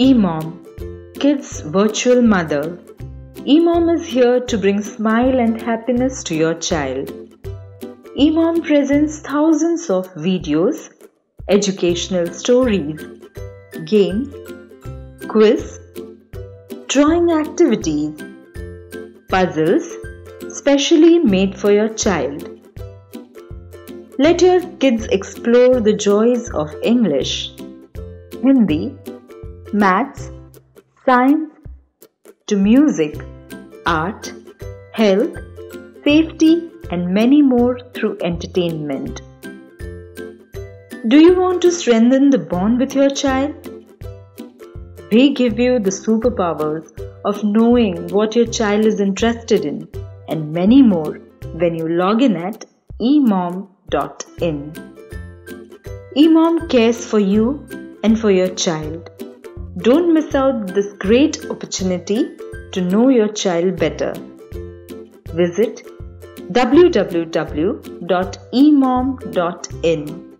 eMom, Kids Virtual Mother. eMom is here to bring smile and happiness to your child. eMom presents thousands of videos, educational stories, games, quiz, drawing activities, puzzles specially made for your child. Let your kids explore the joys of English, Hindi, maths, science, to music, art, health, safety, and many more through entertainment. Do you want to strengthen the bond with your child? We give you the superpowers of knowing what your child is interested in and many more when you log in at emom.in. Emom cares for you and for your child. Don't miss out this great opportunity to know your child better. Visit www.emom.in